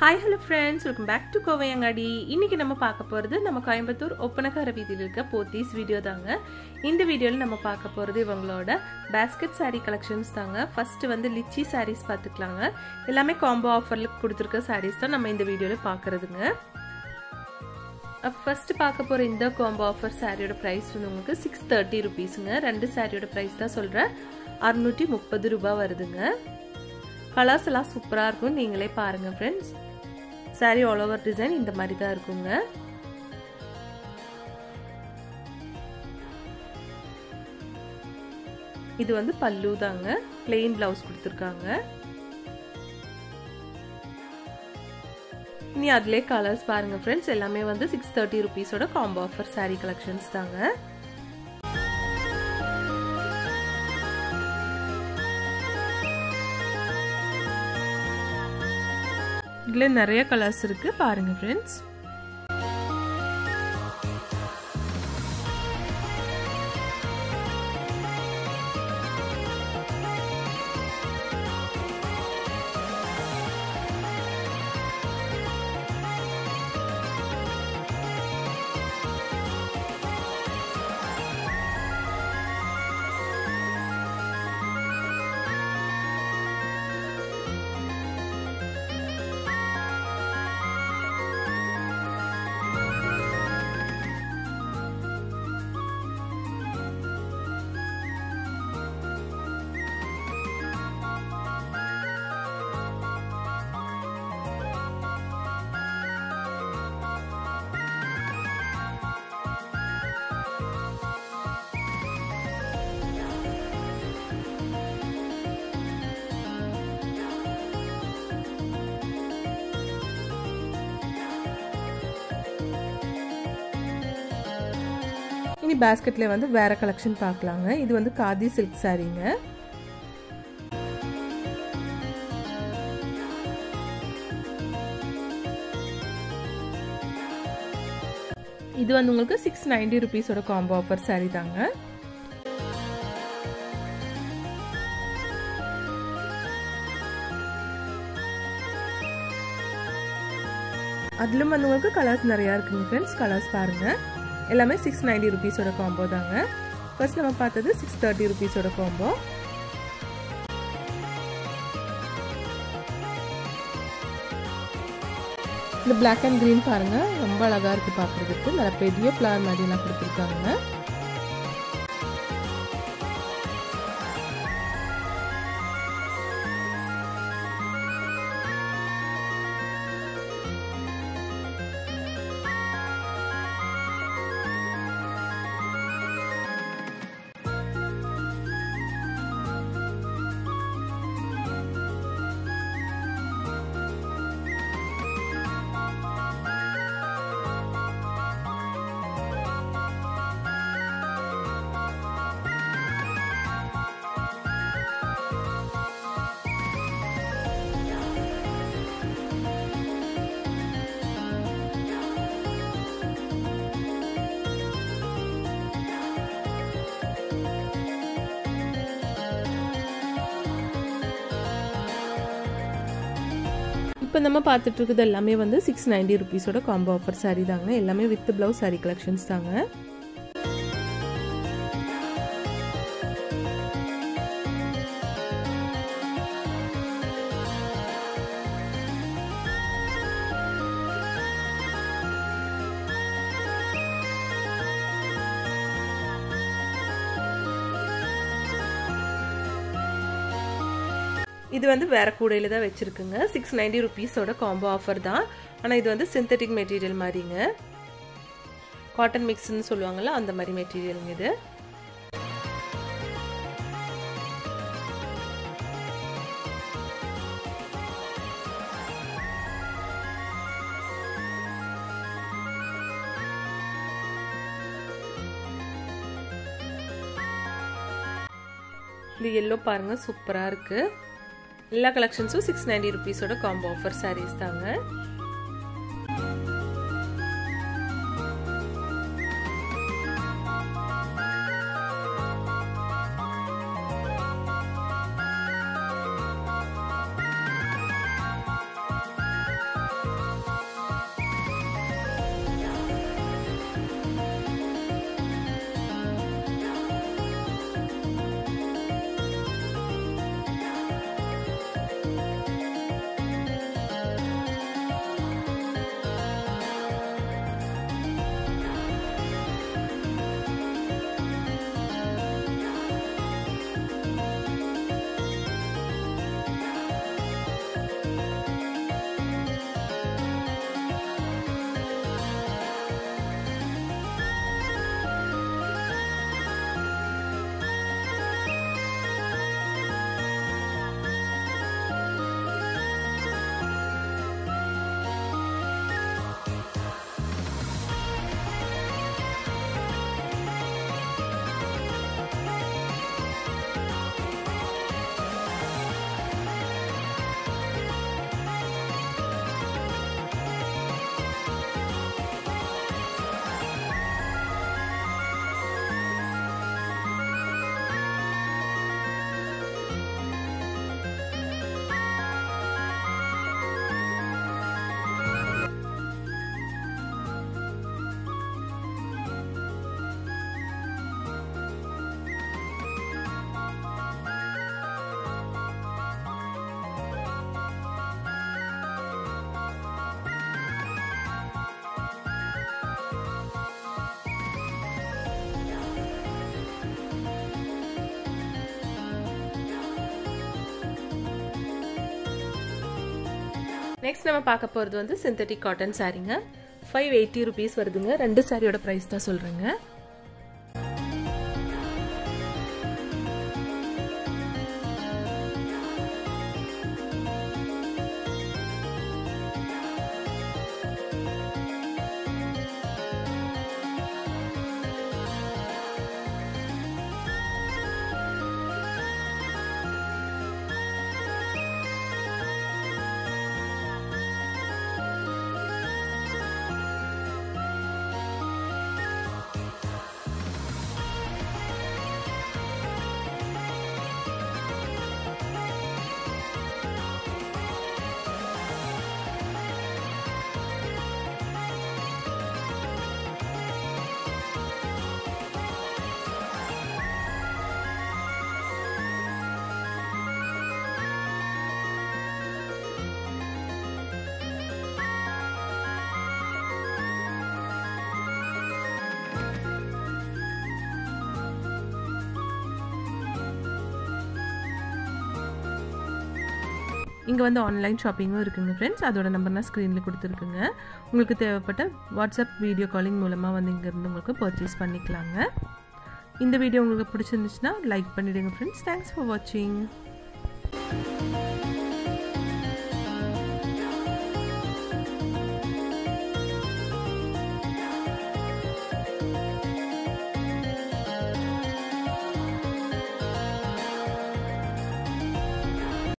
Hi hello friends welcome back to Kovaiangadi இன்றைக்கி நம்ம பார்க்க போகிறது நம்ம கோயம்புத்தூர் ஒப்பனக்கார வீதியில் இருக்க போத்தீஸ் வீடியோ தாங்க. இந்த வீடியோவில் நம்ம பார்க்க போகிறது இவங்களோட பேஸ்கெட் சாரீ கலெக்ஷன்ஸ் தாங்க. ஃபஸ்ட்டு வந்து லிச்சி சாரீஸ் பார்த்துக்கலாங்க. எல்லாமே காம்போ ஆஃபரில் கொடுத்துருக்க சாரீஸ் தான் நம்ம இந்த வீடியோவில் பார்க்குறதுங்க. ஃபர்ஸ்ட் பார்க்க போகிற இந்த காம்போ ஆஃபர் சாரியோட ப்ரைஸ் வந்து உங்களுக்கு சிக்ஸ் தேர்ட்டி ருபீஸுங்க ரெண்டு சாரியோட ப்ரைஸ் தான் சொல்கிறேன் அறுநூற்றி முப்பது ரூபா வருதுங்க. கலர்ஸ் எல்லாம் சூப்பராக இருக்கும். நீங்களே பாருங்கள் friends sari all over design இந்த மாதிரி தான் இருக்குங்க. இது வந்து பல்லு தாங்க. பிளெயின் பிளவுஸ் கொடுத்துருக்காங்க. இனி அதிலே கலர்ஸ் பாருங்க ஃப்ரெண்ட்ஸ் எல்லாமே வந்து சிக்ஸ் தேர்ட்டி ருபீஸோட காம்போ ஆஃபர் சாரீ கலெக்ஷன்ஸ் தாங்க. இதில் நிறைய கலர்ஸ் இருக்குது பாருங்கள் ஃப்ரெண்ட்ஸ் இனி பேஸ்கெட்டில் வந்து வேற கலெக்ஷன் பார்க்கலாங்க. இது வந்து காதி சில்க் சாரீங்க இது வந்து உங்களுக்கு சிக்ஸ் நைன்டி ருபீஸோட காம்போ ஆஃபர் சாரீ தாங்க. அதிலும் வந்து உங்களுக்கு கலர்ஸ் நிறையா இருக்குங்க ஃப்ரெண்ட்ஸ் கலர்ஸ் பாருங்கள் எல்லாமே சிக்ஸ் நைன்டி ருபீஸோட காம்போ தாங்க. ஃபர்ஸ்ட் நம்ம பார்த்தது சிக்ஸ் தேர்ட்டி ருபீஸோட காம்போ இந்த பிளாக் அண்ட் க்ரீன் பாருங்கள் ரொம்ப அழகாக இருக்குது பார்க்குறதுக்கு நல்ல பெரிய ஃப்ளவர் மாதிரிலாம் கொடுத்துருக்காங்க. இப்போ நம்ம பார்த்துட்டு இருக்குது எல்லாமே வந்து சிக்ஸ் நைன்டி ருபீஸோட காம்போ ஆஃபர் சாரீ தாங்க. எல்லாமே வித் ப்ளவுஸ் சாரீ கலெக்ஷன்ஸ் தாங்க. இது வந்து வேற கூடையில் தான் வச்சுருக்குங்க. சிக்ஸ் நைன்டி ருபீஸோட காம்போ ஆஃபர் தான். ஆனால் இது வந்து சிந்தட்டிக் மெட்டீரியல் மாதிரிங்க. காட்டன் மிக்ஸ்ன்னு சொல்லுவாங்கள்ல அந்த மாதிரி மெட்டீரியலுங்க இது. இந்த எல்லோ பாருங்க சூப்பராக இருக்குது எல்லா கலெக்ஷன்ஸும் சிக்ஸ் நைன்டி ருபீஸோட காம்போ ஆஃபர் சாரீஸ் தாங்க. நெக்ஸ்ட் நம்ம பார்க்க போகிறது வந்து சிந்தட்டிக் காட்டன் சாரீங்க ஃபைவ் எயிட்டி ருபீஸ் வருதுங்க. ரெண்டு சாரியோட ப்ரைஸ் தான் சொல்கிறேங்க இங்கே வந்து ஆன்லைன் ஷாப்பிங்கும் இருக்குங்க ஃப்ரெண்ட்ஸ் அதோட நம்பர் நான் ஸ்க்ரீனில் கொடுத்துருக்குங்க. உங்களுக்கு தேவைப்பட்ட வாட்ஸ்அப் வீடியோ காலிங் மூலமாக வந்து இங்கேருந்து உங்களுக்கு பர்ச்சேஸ் பண்ணிக்கலாங்க. இந்த வீடியோ உங்களுக்கு பிடிச்சிருந்துச்சுன்னா லைக் பண்ணிவிடுங்க ஃப்ரெண்ட்ஸ் தேங்க்ஸ் ஃபார் வாட்சிங்